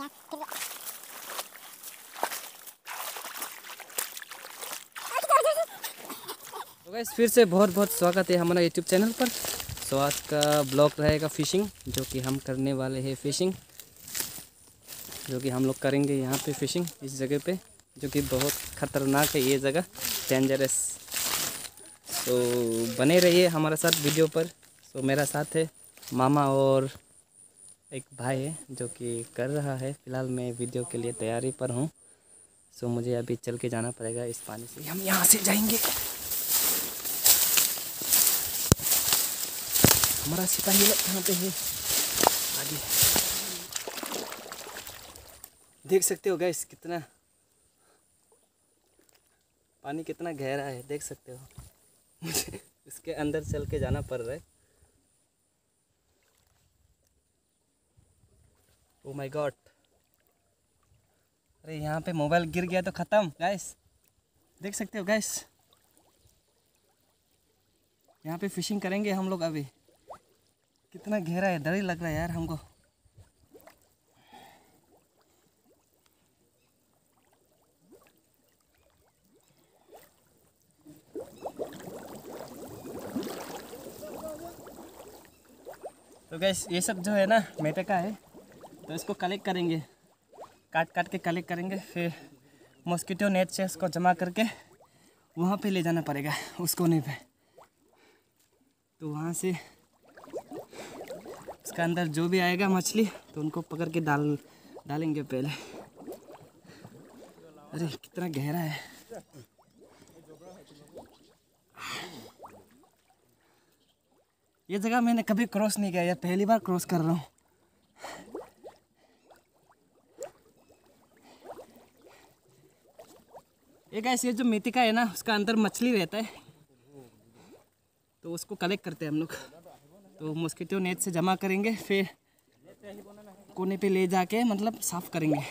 तो गैस फिर से बहुत बहुत स्वागत है हमारा यूट्यूब चैनल पर। सो आज का ब्लॉग रहेगा फिशिंग जो कि हम करने वाले हैं फिशिंग जो कि हम लोग करेंगे यहाँ पे फिशिंग इस जगह पे, जो कि बहुत ख़तरनाक है ये जगह डेंजरस तो बने रहिए हमारे साथ वीडियो पर। तो मेरा साथ है मामा और एक भाई है जो कि कर रहा है। फ़िलहाल मैं वीडियो के लिए तैयारी पर हूँ। सो मुझे अभी चल के जाना पड़ेगा इस पानी से। हम यहाँ से जाएँगे। हमारा सिपाही लोग कहाँ पे है। आगे। देख सकते हो गैस कितना पानी कितना गहरा है। देख सकते हो। मुझे इसके अंदर चल के जाना पड़ रहा है। ओ माय गॉड अरे, यहाँ पे मोबाइल गिर गया तो ख़त्म गैस देख सकते हो गैस यहाँ पे फिशिंग करेंगे हम लोग अभी. कितना गहरा है, डर ही लग रहा है यार हमको. तो गैस ये सब जो है ना मेटे का है. तो इसको कलेक्ट करेंगे। काट काट के कलेक्ट करेंगे, फिर मॉस्किटो नेट से इसको जमा करके वहाँ पे ले जाना पड़ेगा, उस कोने पे। तो वहाँ से उसका अंदर जो भी आएगा मछली तो उनको पकड़ के डाल, डालेंगे पहले। अरे, कितना गहरा है। ये जगह मैंने कभी क्रॉस नहीं किया पहली बार क्रॉस कर रहा हूँ। एक ऐसे ये जो मेथिका है ना, उसका अंदर मछली रहता है। तो उसको कलेक्ट करते हैं हम लोग। तो मॉस्किटो नेट से जमा करेंगे, फिर कोने पे ले जाके मतलब साफ़ करेंगे।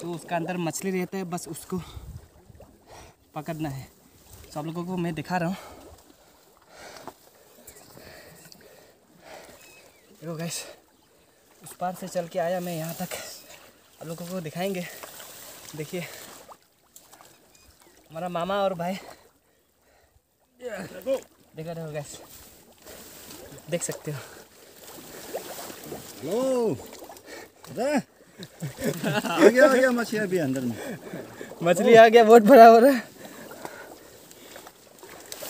तो उसका अंदर मछली रहता है, बस उसको पकड़ना है। तो आप लोगों को मैं दिखा रहा हूँ। देखो गैस उस पार से चल के आया मैं यहाँ तक। आप लोगों को दिखाएँगे। देखिए। हमारा मामा और भाई। देखा रहे हो गैस देख सकते हो। आ गया आ गया मछली अभी अंदर में। मछली आ गया बहुत बड़ा हो रहा है।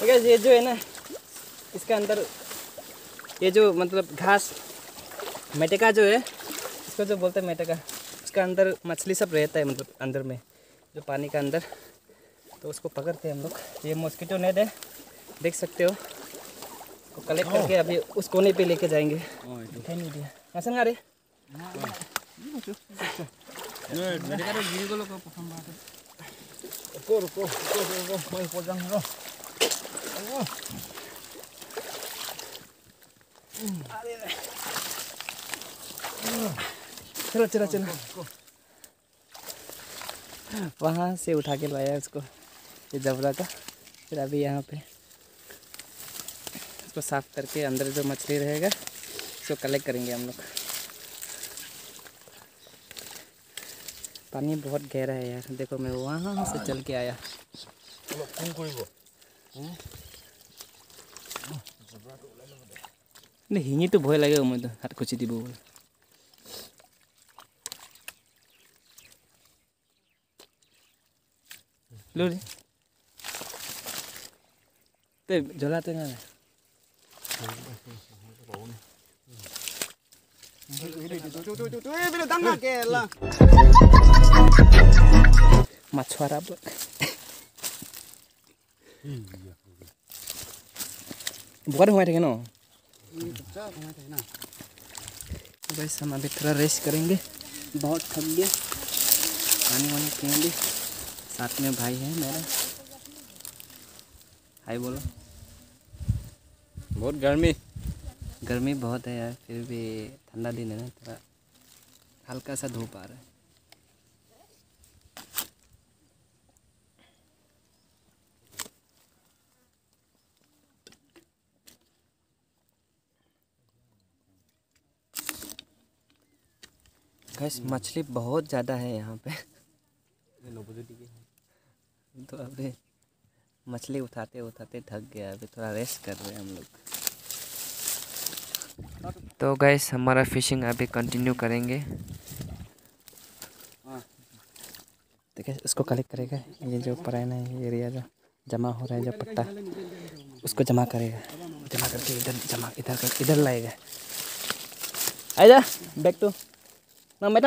तो गैस ये जो है ना इसके अंदर ये जो मतलब घास मेटेका जो है इसको जो बोलते हैं मेटेका उसका अंदर मछली सब रहता है मतलब अंदर में जो पानी का अंदर। तो उसको पकड़ते हैं हम लोग। ये मॉस्किटो नेट है। देख सकते हो। तो कलेक्ट करके अभी उस कोने पे लेके जाएँगे। रुको रुको रुको रुको मैं पोजंग लो चलो चलो चलो। वहाँ से उठा के लाया उसको। ये जबरा का। फिर अभी यहाँ पे इसको साफ़ करके अंदर जो मछली रहेगा उसको कलेक्ट करेंगे हम लोग। पानी बहुत गहरा है यार। देखो मैं वहाँ से चल के आया। नहीं हिंगी तो भय लगे मैं तो। हाथ खुची दी बोल लो रे। जलाते ना 때는 맞춰라 뭐. 뭐가 더 बस हम अभी थोड़ा रेस्ट करेंगे बहुत थक गए पानी वानी पियेंगे साथ में भाई है मेरा हाय बोलो बहुत गर्मी। गर्मी बहुत है यार फिर भी ठंडा दिन है ना थोड़ा हल्का सा धूप आ रहा है। गैस मछली बहुत ज़्यादा है यहाँ पे। तो अभी मछली उठाते उठाते थक गया अभी थोड़ा रेस्ट कर रहे हैं हम लोग। तो गैस हमारा फिशिंग अभी कंटिन्यू करेंगे। देखिए इसको कलेक्ट करेगा। ये जो परायना है ये एरिया जो जमा हो रहा है जो पट्टा उसको जमा करेगा। जमा करके इधर जमा इधर कर इधर लाएगा। आजा बैक टू ना मैं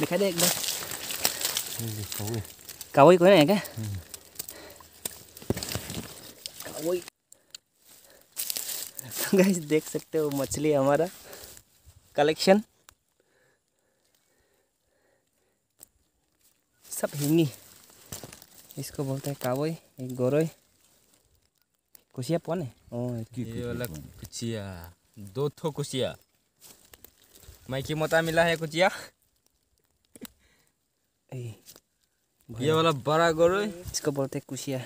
दिखाई दे एक बार कावई कोई नहीं क्या कावई गाइस देख सकते हो मछली हमारा। कलेक्शन सब हिंगी। इसको बोलते हैं कावई एक गोरोई। कुशिया पौन? है ओ ये वाला कुचिया दो ठो कुचिया माइकी मोता मिला है कुचिया। ए, ये वाला बड़ा गोरोई। इसको बोलते हैं कुशिया।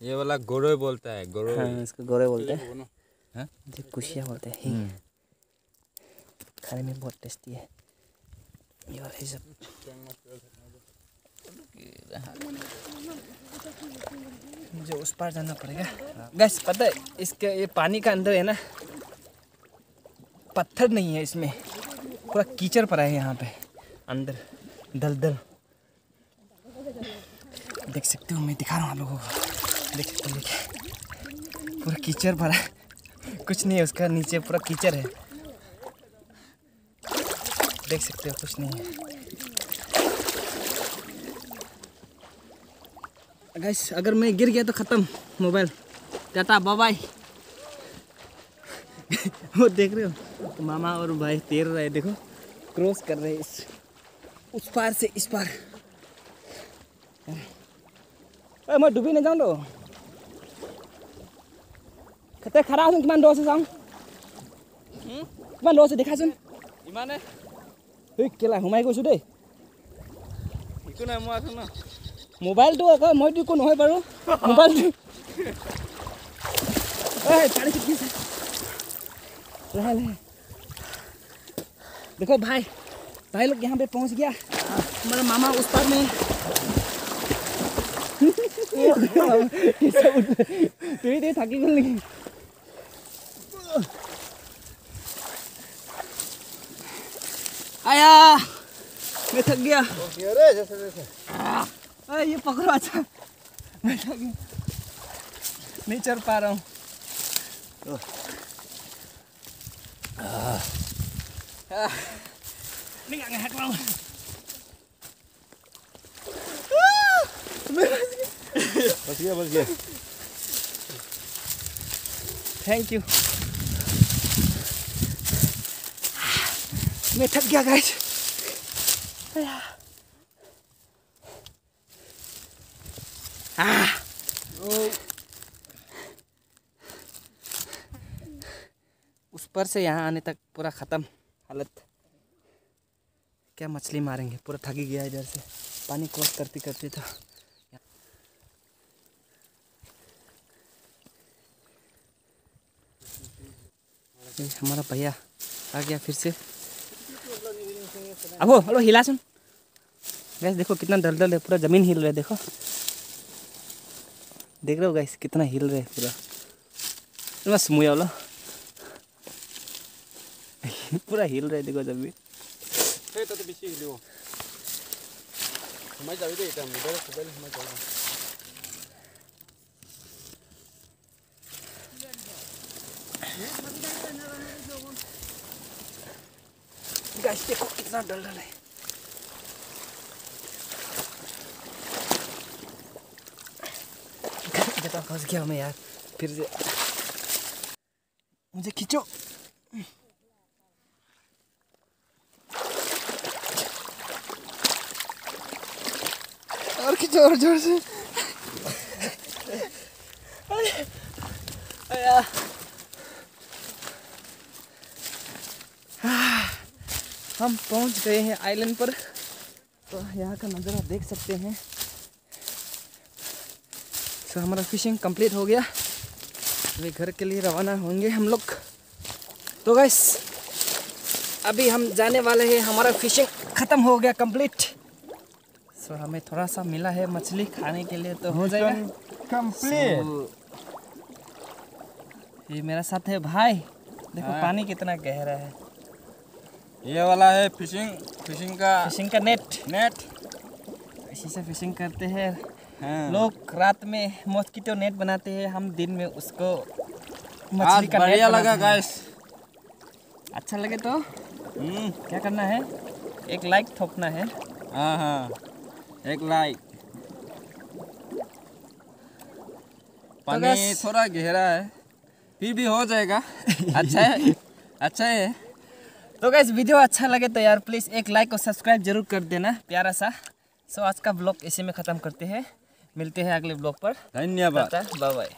ये वाला गोरोई बोलता है गोरोई। हाँ इसको गोरे बोलते हैं। हाँ? ये कुशिया बोलते हैं खाने में बहुत टेस्टी है। ये सब। मुझे उस पार जाना पड़ेगा। गैस, पता है, इसके ये पानी का अंदर है ना, पत्थर नहीं है इसमें। पूरा कीचड़ पड़ा है यहाँ पे, अंदर, दलदल। देख सकते हो, मैं दिखा रहा हूँ आप लोगों को। देख सकते हो देखिए पूरा कीचड़ है। कुछ नहीं है, उसका नीचे पूरा कीचड़ है। देख सकते हो कुछ नहीं है गैस अगर मैं गिर गया तो ख़त्म मोबाइल टाटा बाय वो देख रहे हो तो मामा और भाई तैर रहे देखो क्रॉस कर रहे इस उस पार से इस पार अरे मैं डूबी नहीं जाऊँ दो खतरे खराब सुन तुम्हारे दो से जाऊँ तुम्हारे दो से दिखा सुन इमान है hei kela humai গৈছো দেই একো নাই মই আছো ন মোবাইলটো আকৌ মইতো একো নহয় বাৰু মোবাইলটো এই পানী চিটকি আছে लाहे लाहे देखो भाई भाई लोग यहाँ पे पहुँच गया हमारा मामा उस पार में তুই তুই থাকি গ'ল নেকি आया मैं थक गया अरे जैसे जैसे अरे ये पकड़ो अच्छा मैं थक गया नहीं चल पा रहा हूँ आह, नहीं आ हट रहा हूँ बस गया बस गया थैंक यू मैं थक गया गाइस उस पर से यहाँ आने तक पूरा ख़त्म। हालत। क्या मछली मारेंगे? पूरा थकी गया इधर से। पानी क्रॉस करते करते तो। हमारा भैया आ गया फिर से। अब हेलो हिला सुन गैस देखो कितना दलदल है पूरा ज़मीन हिल रहा है देखो। देख रहे हो गैस कितना हिल रहा है पूरा। बस मुया वाला। पूरा हिल रहे देखो जब गाइस देखो कितना डल रहा है बेटा फंस गया मैं यार फिर से मुझे खींचो और खींचो और ज़ोर से हम पहुँच गए हैं आइलैंड पर। तो यहाँ का नज़ारा देख सकते हैं। तो हमारा फिशिंग कंप्लीट हो गया। अभी घर के लिए रवाना होंगे हम लोग। तो गैस अभी हम जाने वाले हैं। हमारा फिशिंग ख़त्म हो गया कंप्लीट सो हमें थोड़ा सा मिला है मछली खाने के लिए तो हो जाएगा। कंप्लीट ये मेरा साथ है भाई। देखो हाँ। पानी कितना गहरा है। ये वाला है फिशिंग फिशिंग का फिशिंग का नेट। नेट। इसी से फिशिंग करते हैं। हाँ। लोग रात में मॉस्किटो नेट बनाते हैं हम दिन में उसको मछली का बढ़िया लगा गाइस अच्छा लगे तो? हम्म। क्या करना है? एक लाइक ठोकना है। हाँ हाँ। एक लाइक पानी guys- थोड़ा गहरा है फिर भी हो जाएगा। अच्छा है अच्छा है। तो गैस वीडियो अच्छा लगे तो यार प्लीज़ एक लाइक और सब्सक्राइब ज़रूर कर देना प्यारा सा। सो आज का ब्लॉग इसी में ख़त्म करते हैं। मिलते हैं अगले ब्लॉग पर। धन्यवाद। Bye bye